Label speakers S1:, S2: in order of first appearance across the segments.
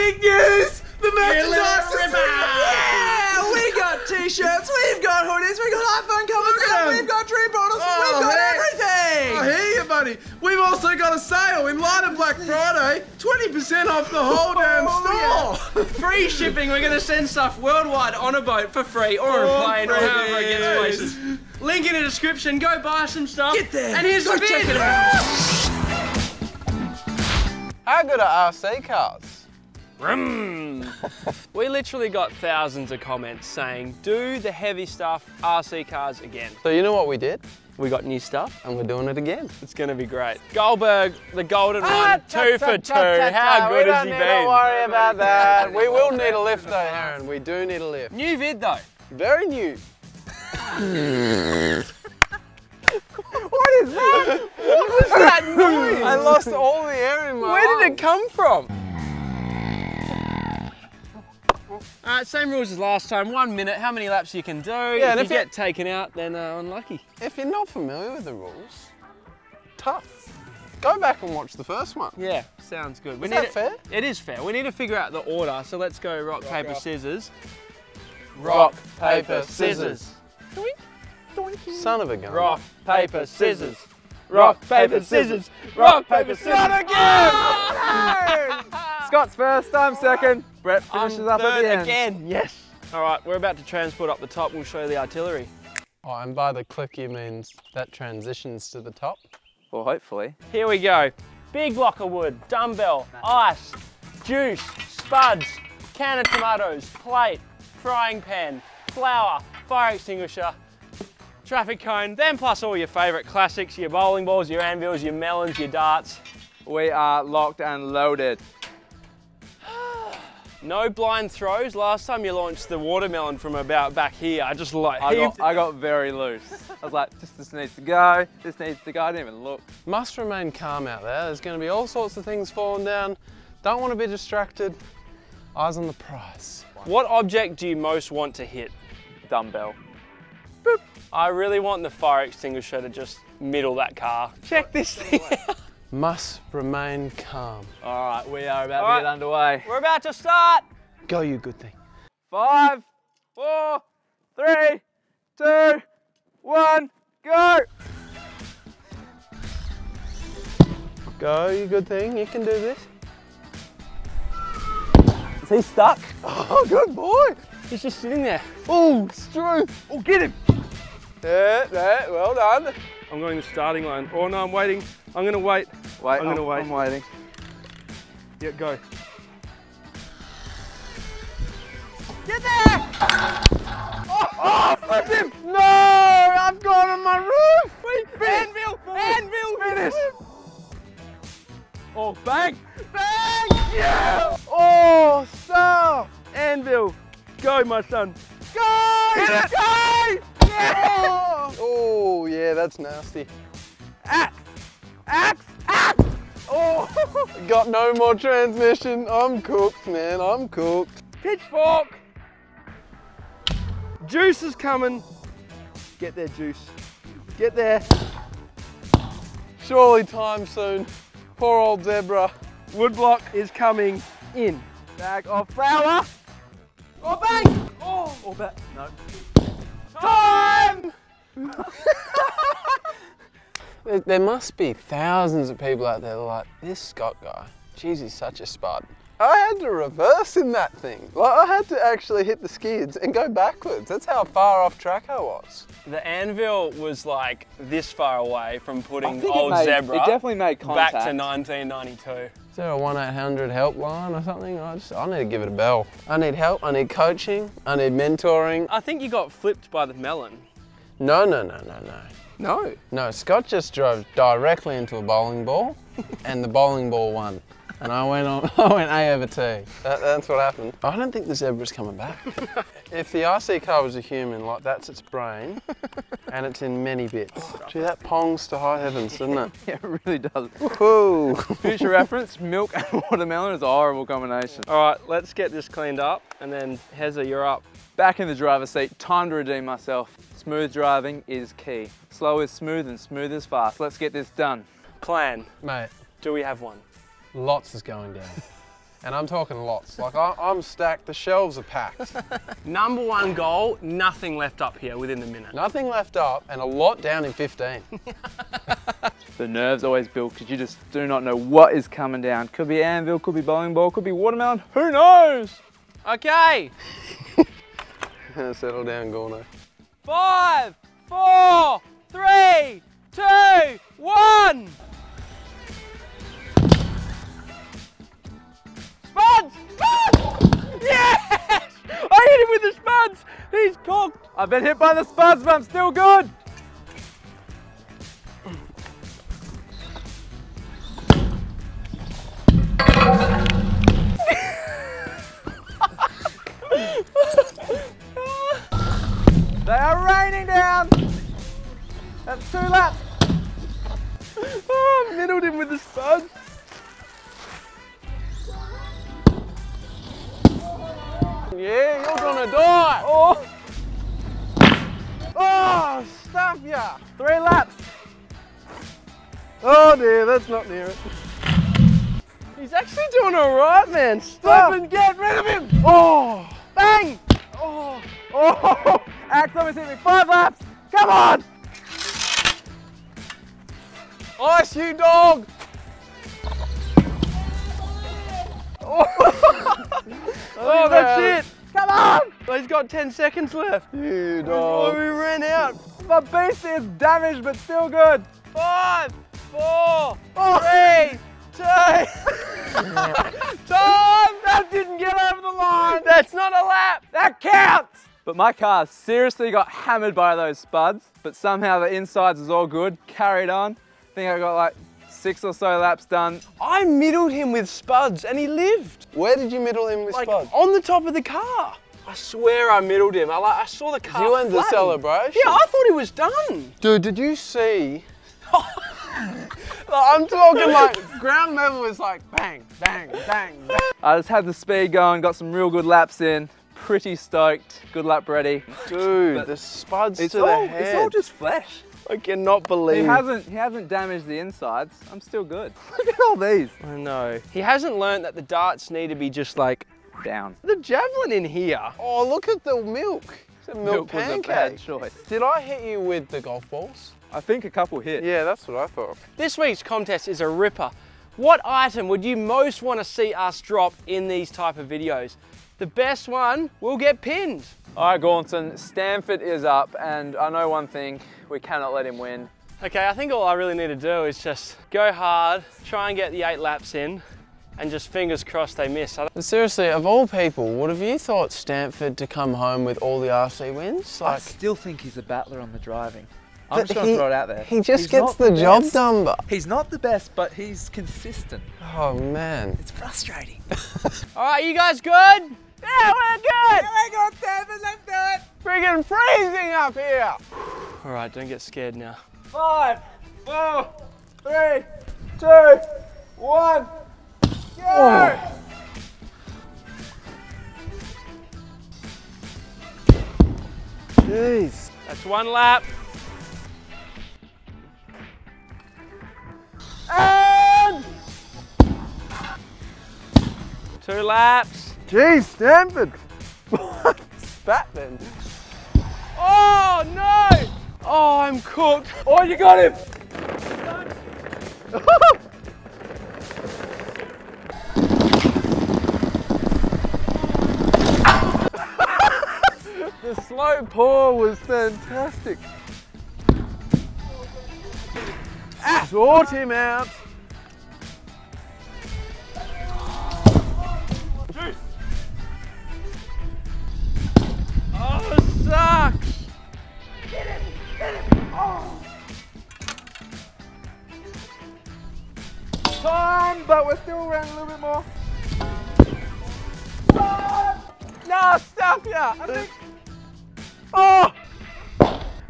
S1: big news! The merchandise is
S2: ripper!
S1: Yeah! We got t-shirts, we've got hoodies, we've got iPhone covers,
S2: at 'em.
S1: we've got dream bottles,
S2: Oh,
S1: we've got
S2: heck.
S1: everything!
S2: I hear you, buddy. We've also got a sale in light of Black Friday. 20% off the whole oh, damn
S1: Oh,
S2: store.
S3: Free shipping. We're going to send stuff worldwide on a boat for free or on a
S2: Oh,
S3: plane or
S2: free.
S3: however it gets places. Link in the description. Go buy some stuff.
S1: Get there.
S3: And here's
S1: Go
S3: the
S1: check
S3: bid.
S1: it out.
S4: How good are RC cars?
S3: We literally got thousands of comments saying, do the heavy stuff RC cars again.
S4: So you know what we did?
S3: We got new stuff.
S4: And we're doing it again.
S3: It's going to be great. Goldberg, the golden
S4: Ah,
S3: one, two for two. How good has he been?
S4: we don't worry about that. We will need a lift though, Aaron. We do need a lift.
S3: New vid though.
S4: Very new.
S3: What is that? What was that noise?
S4: I lost all the air in my
S3: Where did it come from? Alright, same rules as last time. One minute, how many laps you can do.
S4: Yeah,
S3: if
S4: if
S3: you get taken out, then uh, unlucky.
S4: If you're not familiar with the rules, tough. Go back and watch the first one.
S3: Yeah, sounds good. We
S4: Is
S3: need
S4: that
S3: to-
S4: fair?
S3: It is fair. We need to figure out the order, so let's go rock, paper, scissors.
S4: Rock, paper, scissors. Son of a gun.
S3: Rock, paper, scissors. Rock, paper, scissors. Rock, paper, scissors. Not again!
S5: Scott's first, I'm second. Brett finishes up at the end.
S3: again, yes. All right, we're about to transport up the top. We'll show you the artillery.
S4: Oh, and by the click you means that transitions to the top.
S5: Well, hopefully.
S3: Here we go. Big block of wood, dumbbell, ice, juice, spuds, can of tomatoes, plate, frying pan, flour, fire extinguisher, traffic cone, then plus all your favourite classics, your bowling balls, your anvils, your melons, your darts.
S5: We are locked and loaded.
S3: No blind throws. Last time you launched the watermelon from about back here, I just like
S5: I got, I got very loose. I was like, this, this needs to go, this needs to go. I didn't even look.
S4: Must remain calm out there. There's going to be all sorts of things falling down. Don't want to be distracted. Eyes on the prize.
S3: What object do you most want to hit?
S5: Dumbbell.
S3: I really want the fire extinguisher to just middle that car. Check this thing out.
S4: Must remain calm.
S5: All right, we are about
S3: All
S5: to get
S3: right.
S5: underway.
S3: We're about to start.
S4: Go, you good thing.
S5: Five, four, three, two, one, go.
S4: Go, you good thing. You can do this.
S5: Is he stuck?
S4: Oh, good boy.
S3: He's just sitting there.
S4: Oh, Strew.
S5: Oh, get him.
S4: Yeah, yeah, well done.
S3: I'm going to the starting line. Oh no, I'm waiting. I'm gonna wait.
S5: Wait,
S3: I'm gonna oh, wait.
S5: I'm waiting.
S3: Yeah, go. Get there!
S5: Oh, oh flip him! No, I've gone on my roof. Wait,
S3: Anvil! Anvil!
S5: Finish.
S3: Oh, bang!
S5: Bang! Yeah! Oh, stop!
S3: Anvil! Go, my son.
S5: Go! Hit it! Go! Yeah!
S4: Oh, yeah, that's nasty.
S5: Axe! Axe! Oh!
S4: Got no more transmission. I'm cooked, man. I'm cooked.
S3: Pitchfork! Juice is coming. Get there, Juice. Get there.
S4: Surely time soon. Poor old zebra.
S3: Woodblock is coming in.
S5: Bag of flour!
S3: Oh, bang! Oh,
S5: Oh, back. No.
S3: time!
S4: There, there must be thousands of people out there like, this Scott guy, geez, he's such a spud. I had to reverse in that thing. Like, I had to actually hit the skids and go backwards. That's how far off track I was.
S3: The anvil was like this far away from putting old
S5: it made,
S3: zebra
S5: It definitely made
S3: back to 1992.
S4: Is there a 1-800 helpline or something? I just, I need to give it a bell. I need help, I need coaching, I need mentoring.
S3: I think you got flipped by the melon.
S4: No, no, no, no, no.
S3: No.
S4: No, Scott just drove directly into a bowling ball and the bowling ball won. And I went on, I went A over T. That, that's what happened. I don't think the zebra's coming back. if the RC car was a human, like that's its brain, and it's in many bits. Gee, that pongs to high heavens, doesn't it?
S5: Yeah, it really does.
S4: Woohoo!
S5: Future reference, milk and watermelon is a horrible combination.
S3: All right, let's get this cleaned up and then Heza, you're up.
S5: Back in the driver's seat, time to redeem myself. Smooth driving is key. Slow is smooth and smooth is fast. Let's get this done.
S3: Plan.
S4: Mate,
S3: Do we have one?
S4: lots is going down. And I'm talking lots. Like I, I'm stacked, the shelves are packed.
S3: Number one goal, nothing left up here within the minute.
S4: Nothing left up and a lot down in 15.
S5: The nerves always build because you just do not know what is coming down. Could be anvil, could be bowling ball, could be watermelon, who knows?
S3: Okay,
S4: Settle down, Gorno.
S3: Five, four, three, two, one. Spuds! Spuds! Yes! I hit him with the spuds! He's cooked!
S5: I've been hit by the spuds, but I'm still good. Two laps.
S3: Oh, middled him with the spuds.
S4: Yeah, you're gonna die.
S5: Oh,
S4: Oh, stuff ya.
S5: three laps.
S4: Oh dear, that's not near it.
S3: He's actually doing all right, man. Stop ah. and get rid of him.
S4: Oh,
S3: Bang!
S5: Oh, oh, Axe almost hit me. Five laps. Come on.
S4: Ice you dog.
S3: Oh, oh, that's
S4: man.
S3: it. Come on! Oh, he's got 10 seconds left.
S4: You
S3: Oh,
S4: dog.
S3: we ran out.
S5: The beast is damaged, but still good.
S3: Five, four, oh. three, two. Time! That didn't get over the line. That's not a lap.
S5: That counts! But my car seriously got hammered by those spuds, but somehow the insides is all good, carried on. I think I got like six or so laps done.
S3: I middled him with spuds and he lived.
S4: Where did you middle him with
S3: Like
S4: Spud?
S3: on the top of the car. I swear I middled him. I like I saw the car.
S4: You went the celebration.
S3: Yeah, I thought he was done.
S4: Dude, did you see? I'm talking like ground level is like bang, bang, bang, bang.
S5: I just had the speed going, got some real good laps in. Pretty stoked, good lap ready.
S4: Dude,
S5: But
S4: the spuds to
S5: all,
S4: the head.
S5: it's all just flesh.
S4: I cannot believe.
S5: He
S4: believe.
S5: hasn't, he hasn't damaged the insides. I'm still good. Look at all these.
S3: I know. He hasn't learned that the darts need to be just like
S5: Down.
S3: the javelin in here.
S4: Oh, look at the milk. It's a milk,
S5: was a bad choice.
S4: Did I hit you with the golf balls?
S5: I think a couple hit.
S4: Yeah, that's what I thought.
S3: This week's contest is a ripper. What item would you most want to see us drop in these type of videos? The best one will get pinned.
S5: All right, Gaunson, Stanford is up, and I know one thing, we cannot let him win.
S3: Okay, I think all I really need to do is just go hard, try and get the eight laps in, and just fingers crossed they miss. I
S4: seriously, of all people, would have you thought Stanford to come home with all the RC wins?
S5: I still think he's a battler on the driving. I'm just going to
S4: he-
S5: throw it out there.
S4: he just
S5: He's
S4: gets
S5: not
S4: the, job done, but
S5: He's not the best, but he's consistent.
S4: oh man.
S5: It's frustrating.
S3: All right, you guys good? Yeah, we're good.
S5: we got Stanford, let's do it.
S4: Friggin' freezing up here.
S3: All right, don't get scared now.
S5: Five, four, three, two, one, go!
S4: Jeez.
S3: That's one lap.
S5: And
S3: Two laps.
S4: Jeez, Stanford. Spat then.
S3: Oh no! Oh, I'm cooked.
S5: oh, you got him.
S4: The slow pour was fantastic. Ah, sort him out. No, stop ya. I think. Oh.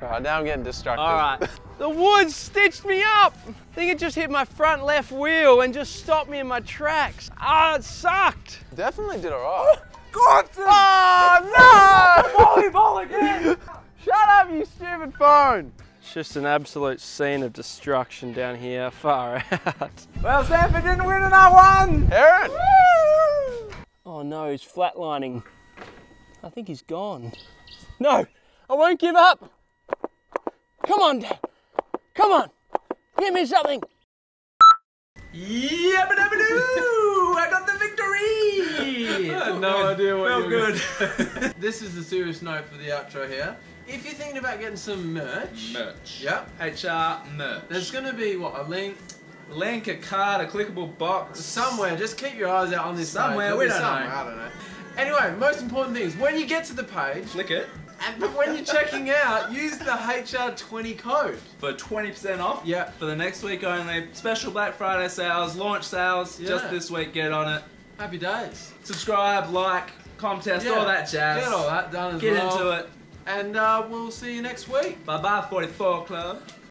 S4: Right, now I'm getting distracted.
S3: All right. The wood stitched me up. I think it just hit my front left wheel and just stopped me in my tracks. Ah, it sucked.
S4: Definitely did alright.
S3: Oh no!
S5: Volleyball again.
S4: Shut up, you stupid phone.
S3: It's just an absolute scene of destruction down here. Far out.
S5: Well, Stanford didn't win and I won.
S4: Aaron.
S3: Oh no, he's flatlining. I think he's gone. No, I won't give up. Come on, Dad. Come on. Give me something.
S6: Yabba dabba doo! I got the victory!
S4: I had no idea what
S6: Felt
S4: you were
S6: good.
S4: This is the serious note for the outro here. If you're thinking about getting some merch,
S5: Merch.
S4: Yep.
S5: HR merch.
S4: there's gonna be what a link
S5: link, a card, a clickable box.
S4: somewhere. Just keep your eyes out on this.
S5: Somewhere,
S4: There'll
S5: we don't know.
S4: I don't know. Anyway, most important thing is when you get to the page,
S5: Click it
S4: and but when you're checking out, use the HR20 code.
S5: for 20% off.
S4: Yeah.
S5: For the next week only. Special Black Friday sales, launch sales. Just this week, get on it.
S4: Happy days.
S5: Subscribe, like, contest,
S4: Yeah,
S5: all that jazz.
S4: Get all that done as
S5: Get
S4: well.
S5: into it.
S4: And uh, we'll see you next week.
S5: Bye bye, 44 Club.